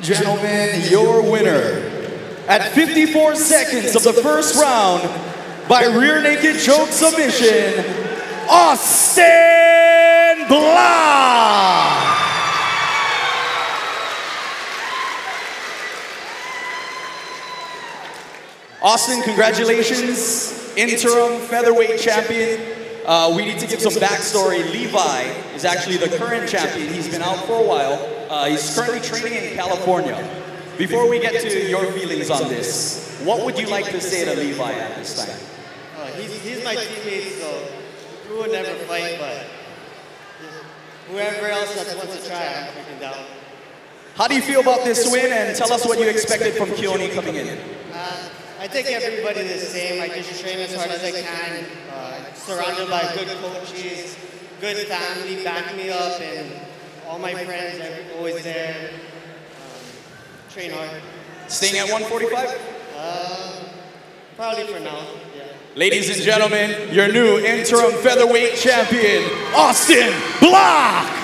gentlemen, your winner at 54 seconds of the first round by rear naked choke submission, Austin Bloch. Austin, congratulations, interim featherweight champion. Uh, we need to give some backstory. Levi is actually the current champion. He's been out for a while. Uh, he's currently training in California. Before we get to your feelings on this, what would you like to say to Levi at this time? Uh, he's, he's my teammate, so we would never fight, but whoever else that wants to try, I'm freaking down. How do you feel about this win, and tell us what you expected from Keoni coming in? Uh, I take everybody the same. I just train as hard as I can. Uh, surrounded by good coaches, good family back me up, and all my friends are always there. Um, train hard. Staying at 145? Uh, probably for now. Yeah. Ladies and gentlemen, your new interim featherweight champion, Austin Bloch!